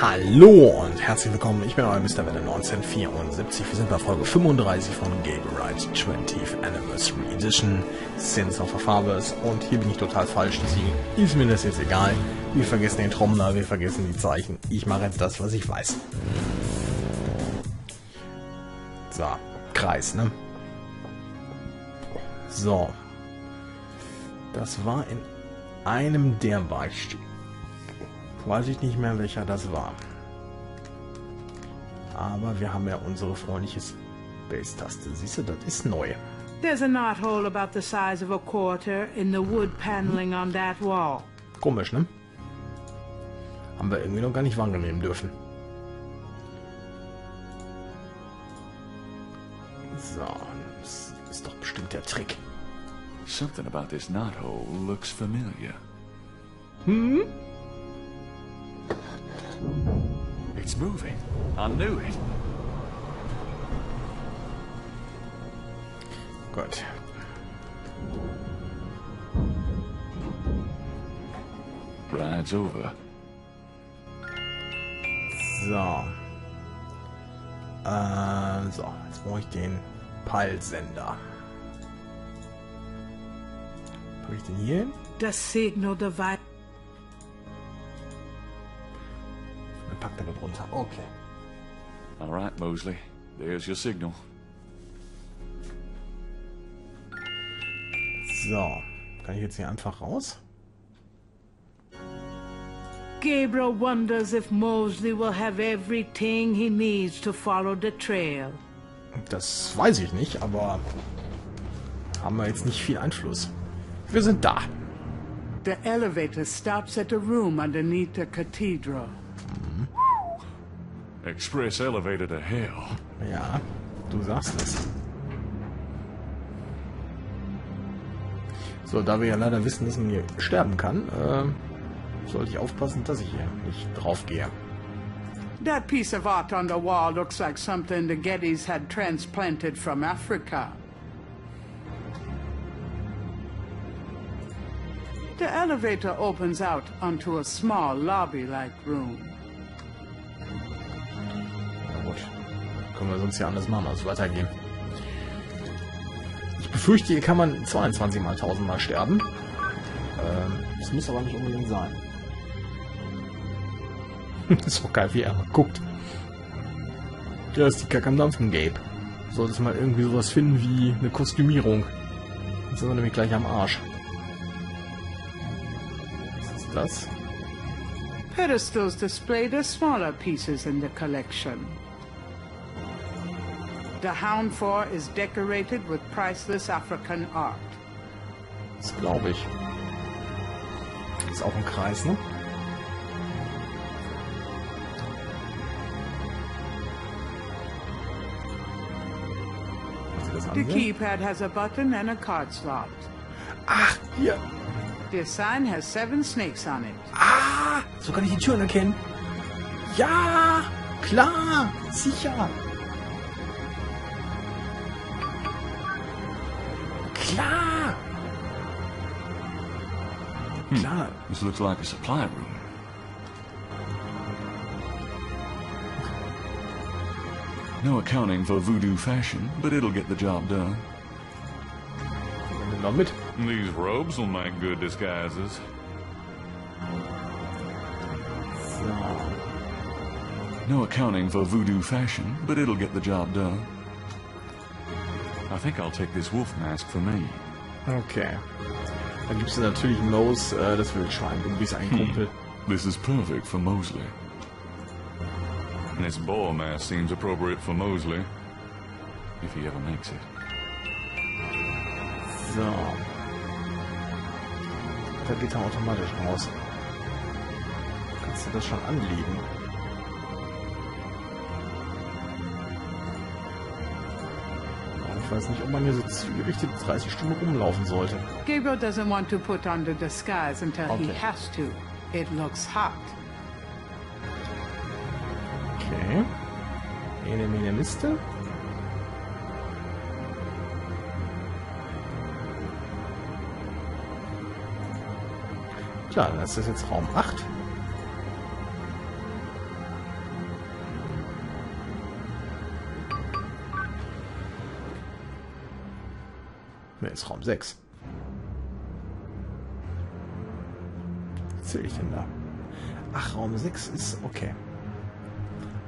Hallo und herzlich willkommen, ich bin euer Mr. Welle 1974. Wir sind bei Folge 35 von Game Ride 20th Anniversary Edition Sins of a Fathers und hier bin ich total falsch, deswegen ist mir das jetzt egal. Wir vergessen den Trommler, wir vergessen die Zeichen. Ich mache jetzt das, was ich weiß. So, Kreis, ne? So. Das war in einem der Beispiele. Weiß ich nicht mehr, welcher das war. Aber wir haben ja unsere freundliche Space-Taste. Siehst du, das ist neu. There's a knothole about the size of a quarter in the wood paneling on that wall. Komisch, ne? Haben wir irgendwie noch gar nicht wahrnehmen dürfen. So, das ist doch bestimmt der Trick. Something about this knothole looks familiar. Hm? It's moving. I knew it. Gut. Ride's over. So. Äh, so, jetzt brauche ich den Peilsender. Habe ich den hier hin? The signal device. Dann runter. Okay. All right, Mosley. There's your signal. So. Kann ich jetzt hier einfach raus? Gabriel wonders if Mosley will have everything he needs to follow the trail. Das weiß ich nicht, aber haben wir jetzt nicht viel Einfluss. Wir sind da. The elevator stops at a room underneath the cathedral. Express elevator to hell. Ja, du sagst es. So, da wir ja leider wissen, dass man hier sterben kann, äh, sollte ich aufpassen, dass ich hier nicht drauf gehe. That piece of art on the wall looks like something the Gettys had transplanted from Africa. The elevator opens out onto a small lobby-like room. Können wir sonst ja anders machen, als weitergehen. Ich befürchte, hier kann man 22 mal 1000 mal sterben. Ähm, das muss aber nicht unbedingt sein. ist doch geil, wie er guckt. Ja, ist die Kacke am Dampfen, Gabe. Solltest mal irgendwie sowas finden wie eine Kostümierung. Jetzt sind wir nämlich gleich am Arsch. Was ist das? Pedestals display the smaller pieces in the collection. The Hound 4 is decorated with priceless African art. Das glaube ich. Ist auch ein Kreis, ne? The keypad has a button and a card slot. Ach, hier. The sign has seven snakes on it. Ah, so kann ich die Türen erkennen. Ja, klar, sicher. Klar. Klar. Hmm. This looks like a supply room. No accounting for voodoo fashion, but it'll get the job done. Nimm mal mit. These robes will make good disguises. No accounting for voodoo fashion, but it'll get the job done. I think I'll take this wolf mask for me. Okay. Dann gibt's natürlich Mouse, äh, das Wildschwein, irgendwie ist ein Kumpel. This is perfect for Mosley. This boar mask seems appropriate for Mosley. If he ever makes it. So. Da geht er automatisch raus. Kannst du das schon anlegen? Ich weiß nicht, ob man hier so zielgerichtet 30 Stunden rumlaufen sollte. Gabriel doesn't want to put on the disguise until he Okay. has to. It looks hot. Okay. Ene, mene, Miste. Klar, dann ist das jetzt Raum 8. ist Raum 6. Was zähle ich denn da? Ach, Raum 6 ist... Okay.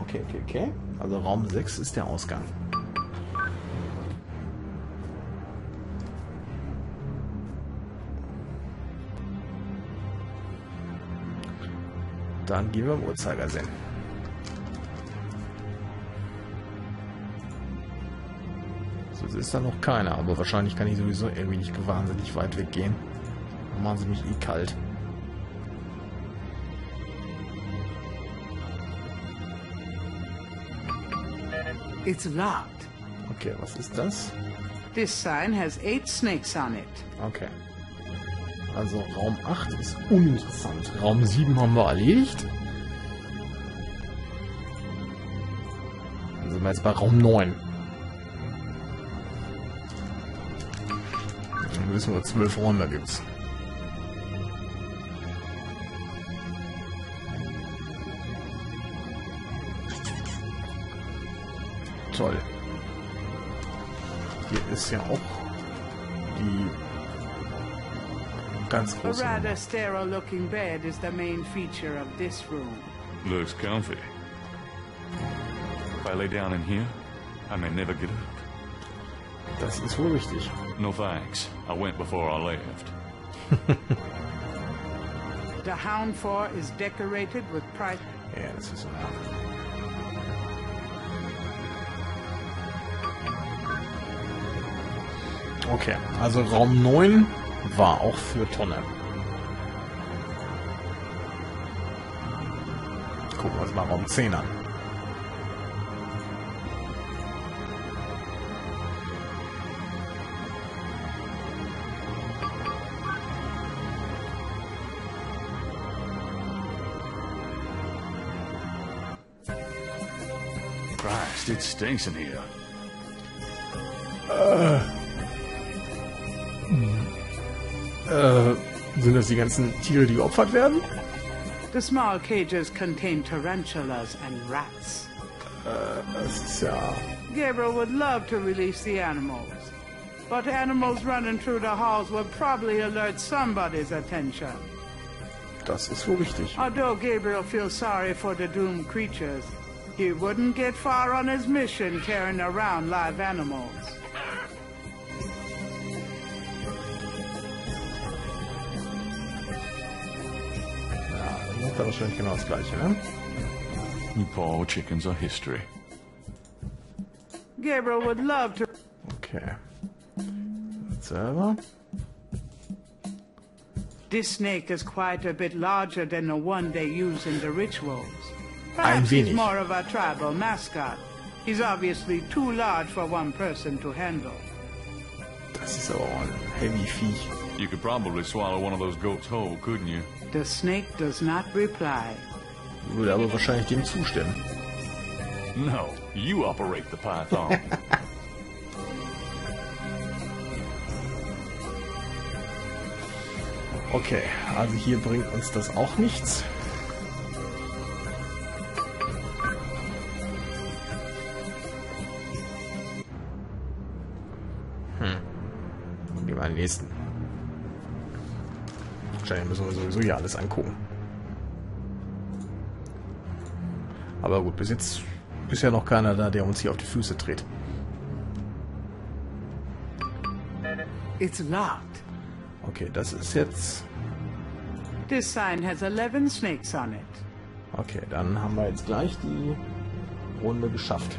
Okay, okay, okay. Also Raum 6 ist der Ausgang. Dann gehen wir im Uhrzeigersinn. So ist da noch keiner, aber wahrscheinlich kann ich sowieso irgendwie nicht wahnsinnig weit weggehen. Dann machen sie mich eh kalt. It's locked. Okay, was ist das? This sign has eight snakes on it. Okay. Also Raum 8 ist uninteressant. Raum 7 haben wir erledigt. Dann sind wir jetzt bei Raum 9. Dann wissen wir, zwölf Räume gibt's. Toll. Hier ist ja auch die ganz A große rather Nummer. sterile looking bed is the main feature of this room. Looks comfy. If I lay down in here, I may never get up. Das ist wohl richtig. No thanks. I went before I left. The Hound Four is decorated with price. Ja, das ist so. Okay, also Raum 9 war auch für Tonne. Gucken wir uns mal Raum 10 an. It stinks in here. Äh, sind das die ganzen Tiere, die geopfert werden? The small cages contain tarantulas and rats. Uh, das ist ja... Gabriel would love to release the animals. But animals running through the halls would probably alert somebody's attention. Das ist wohl richtig. Although Gabriel feels sorry for the doomed creatures, he wouldn't get far on his mission carrying around live animals. Ja, dann macht wahrscheinlich genau das gleiche, ne? You poor chickens are history. Gabriel would love to Okay. Selber. This snake is quite a bit larger than the one they use in the rituals. Ein Perhaps he's more of a tribal mascot. He's obviously too large for one person to handle. Das ist aber ein heavy Viech. You could probably swallow one of those goats whole, couldn't you? The snake does not reply. Würde aber wahrscheinlich dem zustimmen. No, you operate the python. Okay, also hier bringt uns das auch nichts. Den nächsten. Wahrscheinlich müssen wir sowieso hier alles angucken. Aber gut, bis jetzt ist ja noch keiner da, der uns hier auf die Füße tritt. It's locked. Okay, das ist jetzt... This sign has 11 snakes on it. Okay, dann haben wir jetzt gleich die Runde geschafft.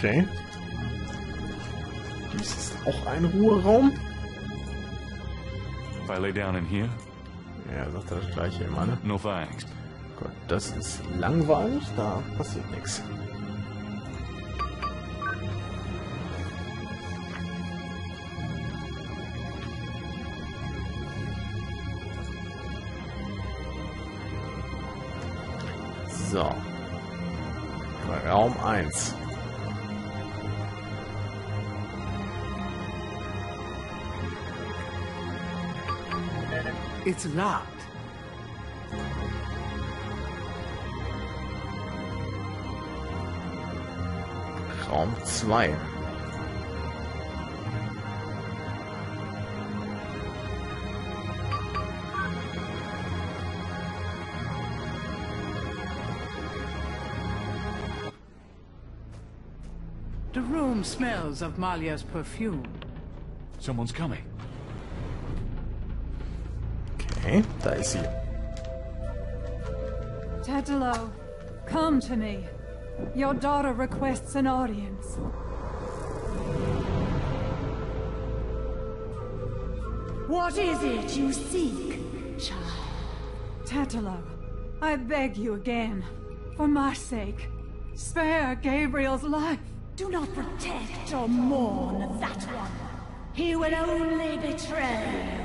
Okay. Dies ist auch ein Ruheraum. if I lay down in here, Ja, sagt er das gleiche immer, ne? no thanks. Gott, das ist langweilig, da passiert nichts. So. Raum 1. It's locked. Raum 2. The room smells of Malia's perfume. Someone's coming. Okay, da ist sie. Tetelo, come to me. Your daughter requests an audience. What is it you seek, child? Tetelo, I beg you again, for my sake, spare Gabriel's life. Do not protect or mourn that one. He will only betray you.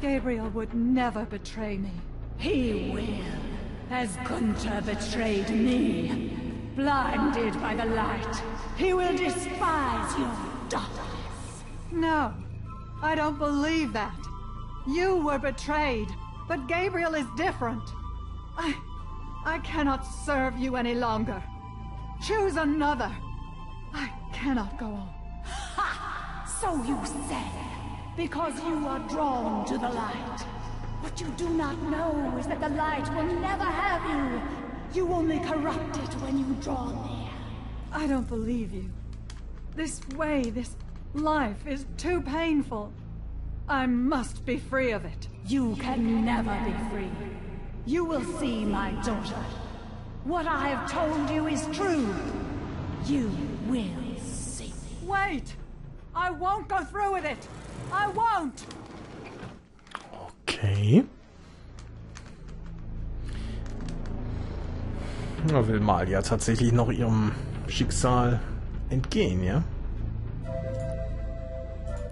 Gabriel would never betray me. He will, as Gunther betrayed me. Blinded by the light, he will despise your darkness. No, I don't believe that. You were betrayed, but Gabriel is different. I... I cannot serve you any longer. Choose another. I cannot go on. Ha! So you say, because you are drawn to the light. What you do not know is that the light will never have you. You only corrupt it when you draw near. I don't believe you. This way, this life is too painful. I must be free of it. You can never be free. You will see, my daughter. What I have told you is true. You will see. Wait! I won't go through with it! I won't! Okay. Da will Malia tatsächlich noch ihrem Schicksal entgehen, ja?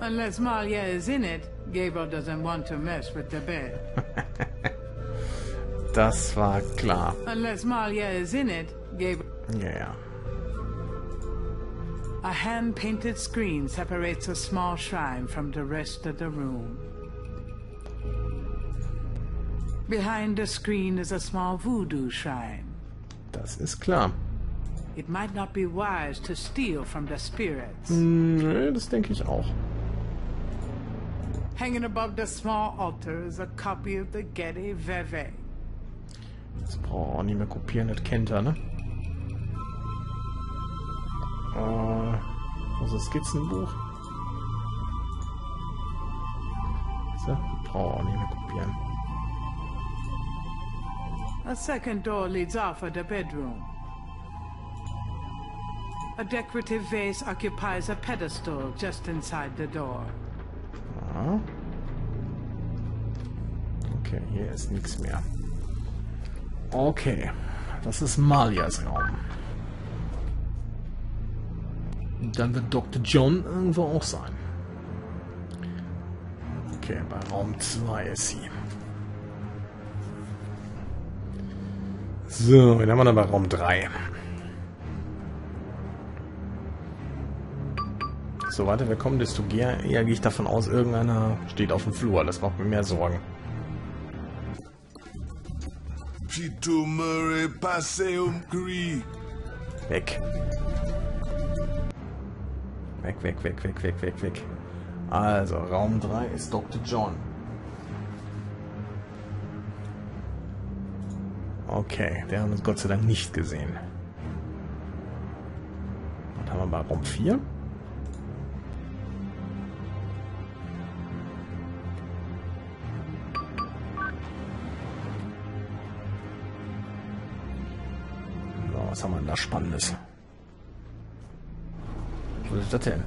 Unless Malia is in it, Gabriel doesn't want to mess with the bed. Das war klar. Unless Malia is in it, Gabriel... Ja, ja. A hand-painted screen separates a small shrine from the rest of the room. Behind the screen is a small voodoo shrine. Das ist klar. It might not be wise to steal from the spirits. Nö, das denke ich auch. Hanging above the small altar is a copy of the Getty Veve. Das braucht er auch nicht mehr kopieren, das kennt er, ne? Äh, also Skizzenbuch. So, braucht er auch nicht mehr kopieren. A second door leads off of the bedroom. A decorative vase occupies a pedestal just inside the door. Ja. Okay, hier ist nichts mehr. Okay, das ist Malias Raum. Und Dann wird Dr. John irgendwo auch sein. Okay, bei Raum 2 ist sie. So, wen haben wir dann bei Raum 3? So weiter wir kommen, desto eher, gehe ich davon aus, irgendeiner steht auf dem Flur. Das macht mir mehr Sorgen. Weg. Weg, weg, weg, weg, weg, weg, weg. Also, Raum 3 ist Dr. John. Okay, der hat uns Gott sei Dank nicht gesehen. Was haben wir bei Raum 4? So, was haben wir denn da Spannendes? Was ist das denn?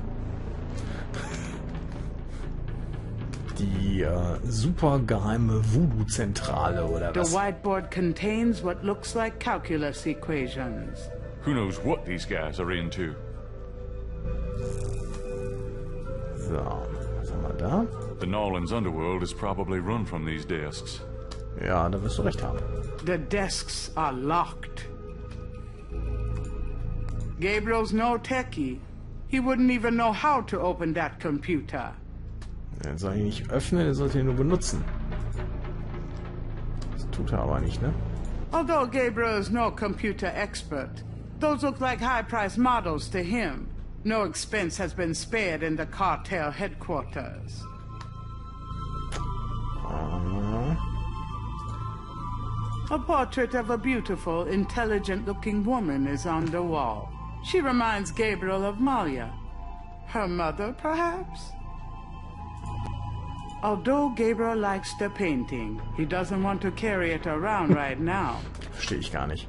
Die äh, super geheime Voodoo-Zentrale oder The was? whiteboard contains what looks like calculus equations. Who knows what these guys are into? So, was haben wir da? The Nolans underworld is probably run from these desks. Ja, da wirst du recht haben. The desks are locked. Gabriel's no techie. He wouldn't even know how to open that computer. Er soll ihn nicht öffnen, er sollte ihn nur benutzen. Tut er aber nicht, ne? Although Gabriel is no computer expert, those look like high-priced models to him. No expense has been spared in the cartel headquarters. A portrait of a beautiful, intelligent-looking woman is on the wall. She reminds Gabriel of Malia. Her mother, perhaps? Although Gabriel likes the painting, he doesn't want to carry it around right now. Verstehe ich gar nicht.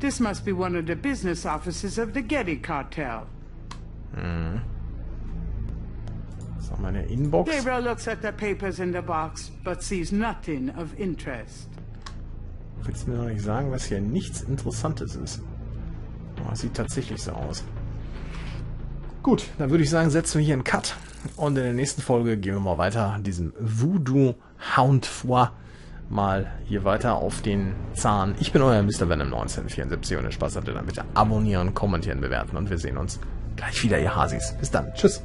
This must be one of the business offices of the Getty cartel. Haben wir in der Inbox? Gabriel looks at the papers in the box, but sees nothing of interest. Willst du mir noch nicht sagen, was hier nichts Interessantes ist? Es sieht tatsächlich so aus. Gut, dann würde ich sagen, setzen wir hier einen Cut. Und in der nächsten Folge gehen wir mal weiter diesem Voodoo Hound Foie mal hier weiter auf den Zahn. Ich bin euer Mr. Venom 1974 und ihr Spaß hatte, dann bitte abonnieren, kommentieren, bewerten und wir sehen uns gleich wieder, ihr Hasis. Bis dann. Tschüss.